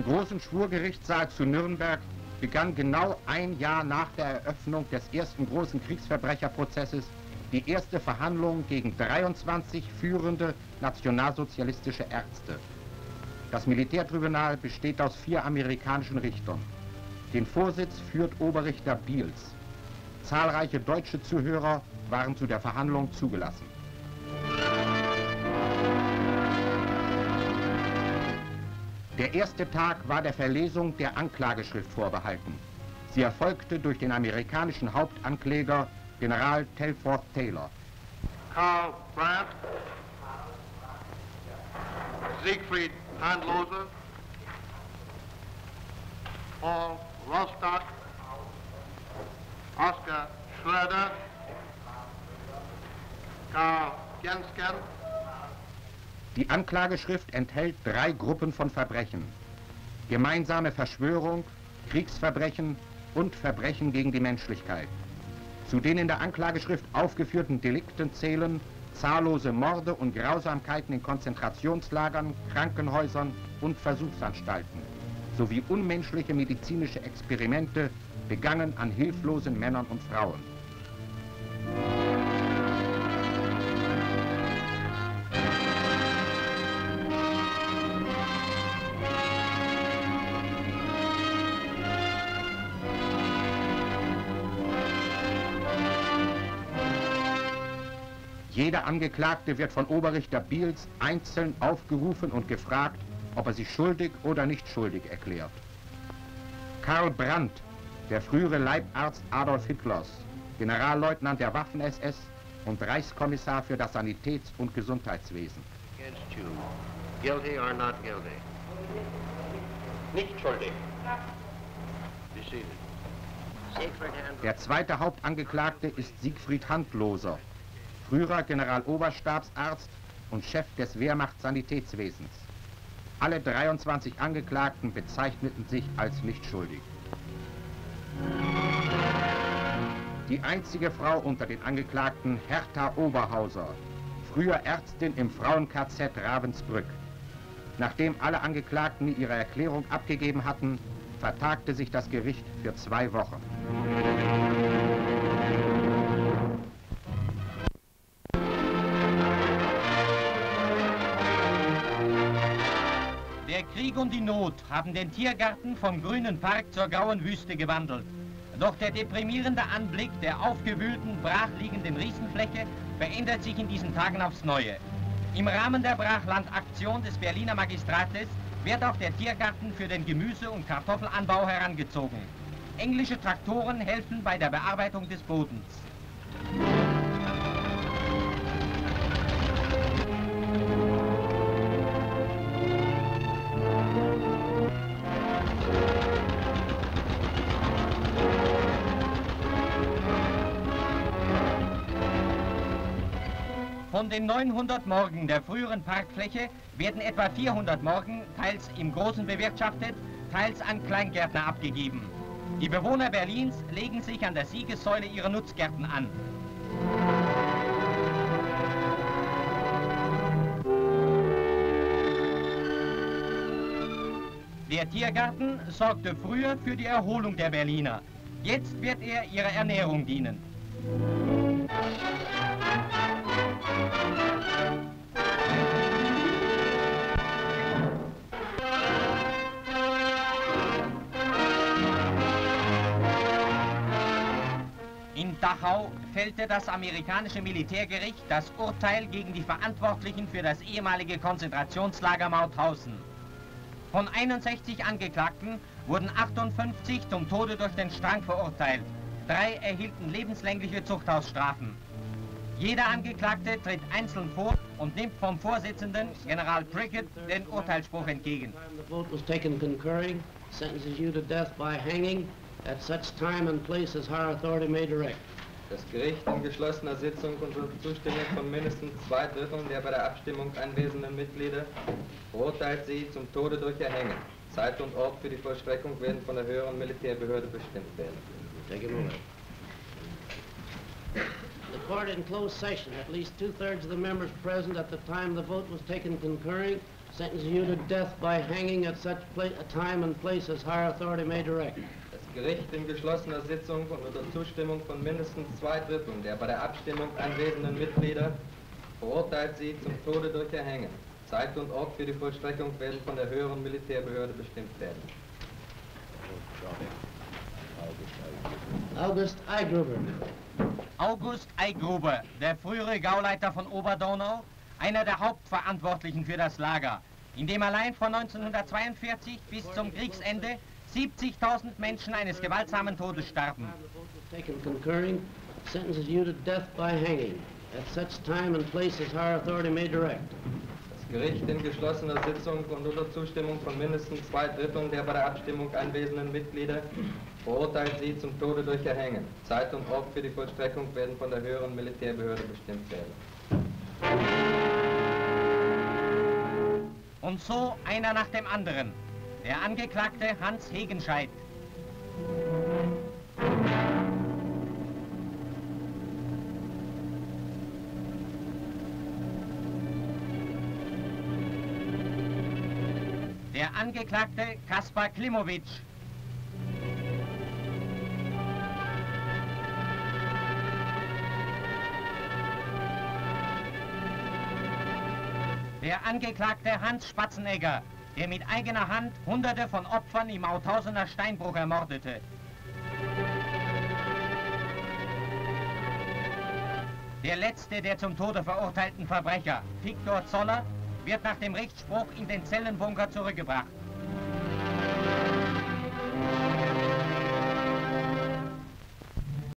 dem großen Schwurgerichtssaal zu Nürnberg begann genau ein Jahr nach der Eröffnung des ersten großen Kriegsverbrecherprozesses die erste Verhandlung gegen 23 führende nationalsozialistische Ärzte. Das Militärtribunal besteht aus vier amerikanischen Richtern. Den Vorsitz führt Oberrichter Biels. Zahlreiche deutsche Zuhörer waren zu der Verhandlung zugelassen. Der erste Tag war der Verlesung der Anklageschrift vorbehalten. Sie erfolgte durch den amerikanischen Hauptankläger General Telford Taylor. Karl Brandt, Siegfried Handlose, Paul Rostock, Oscar Schroeder, Karl Jensken, Die Anklageschrift enthält drei Gruppen von Verbrechen. Gemeinsame Verschwörung, Kriegsverbrechen und Verbrechen gegen die Menschlichkeit. Zu den in der Anklageschrift aufgeführten Delikten zählen zahllose Morde und Grausamkeiten in Konzentrationslagern, Krankenhäusern und Versuchsanstalten sowie unmenschliche medizinische Experimente begangen an hilflosen Männern und Frauen. Jeder Angeklagte wird von Oberrichter Biels einzeln aufgerufen und gefragt, ob er sich schuldig oder nicht schuldig erklärt. Karl Brandt, der frühere Leibarzt Adolf Hitlers, Generalleutnant der Waffen-SS und Reichskommissar für das Sanitäts- und Gesundheitswesen. guilty or not guilty? Nicht schuldig. Der zweite Hauptangeklagte ist Siegfried Handloser, früherer Generaloberstabsarzt und Chef des Wehrmacht-Sanitätswesens. Alle 23 Angeklagten bezeichneten sich als nicht schuldig. Die einzige Frau unter den Angeklagten, Hertha Oberhauser, früher Ärztin im Frauen-KZ Ravensbrück. Nachdem alle Angeklagten ihre Erklärung abgegeben hatten, vertagte sich das Gericht für zwei Wochen. Der Krieg und die Not haben den Tiergarten vom grünen Park zur grauen Wüste gewandelt. Doch der deprimierende Anblick der aufgewühlten, brachliegenden Riesenfläche verändert sich in diesen Tagen aufs Neue. Im Rahmen der Brachlandaktion des Berliner Magistrates wird auch der Tiergarten für den Gemüse- und Kartoffelanbau herangezogen. Englische Traktoren helfen bei der Bearbeitung des Bodens. Von den 900 Morgen der früheren Parkfläche werden etwa 400 Morgen teils im Großen bewirtschaftet, teils an Kleingärtner abgegeben. Die Bewohner Berlins legen sich an der Siegessäule ihrer Nutzgärten an. Der Tiergarten sorgte früher für die Erholung der Berliner. Jetzt wird er ihrer Ernährung dienen. In Dachau fällte das amerikanische Militärgericht das Urteil gegen die Verantwortlichen für das ehemalige Konzentrationslager Mauthausen. Von 61 Angeklagten wurden 58 zum Tode durch den Strang verurteilt. Drei erhielten lebenslängliche Zuchthausstrafen. Jeder Angeklagte tritt einzeln vor und nimmt vom Vorsitzenden, General Prickett, den Urteilsspruch entgegen. The vote was taken concurring, sentences you to death by hanging at such time and place as higher authority may direct. Das Gericht in geschlossener Sitzung unter Zustimmung von mindestens zwei Dritteln der bei der Abstimmung anwesenden Mitglieder verurteilt sie zum Tode durch Erhängen. Zeit und Ort für die Vollstreckung werden von der höheren Militärbehörde bestimmt werden. Take a moment. The court in closed session, at least two-thirds of the members present at the time the vote was taken concurring, sentences you to death by hanging at such a time and place as higher authority may direct. Gericht in geschlossener Sitzung und unter Zustimmung von mindestens zwei Dritteln der bei der Abstimmung anwesenden Mitglieder verurteilt sie zum Tode durch Erhängen. Zeit und Ort für die Vollstreckung werden von der höheren Militärbehörde bestimmt werden. August I. Gruber, August Eigruber, der frühere Gauleiter von Oberdonau, einer der Hauptverantwortlichen für das Lager, in dem allein von 1942 bis zum Kriegsende 70.000 Menschen eines gewaltsamen Todes starben. taken concurring, sentences you to death by hanging at such time and place as higher authority may direct. Das Gericht in geschlossener Sitzung und unter Zustimmung von mindestens zwei Dritteln der bei der Abstimmung anwesenden Mitglieder verurteilt sie zum Tode durch Erhängen. Zeit und Ort für die Vollstreckung werden von der höheren Militärbehörde bestimmt werden. Und so einer nach dem anderen. Der Angeklagte Hans Hegenscheid. Der Angeklagte Kaspar Klimowitsch. Der Angeklagte Hans Spatzenegger, der mit eigener Hand Hunderte von Opfern im Mauthausener Steinbruch ermordete. Der letzte der zum Tode verurteilten Verbrecher, Viktor Zoller, wird nach dem Rechtsspruch in den Zellenbunker zurückgebracht.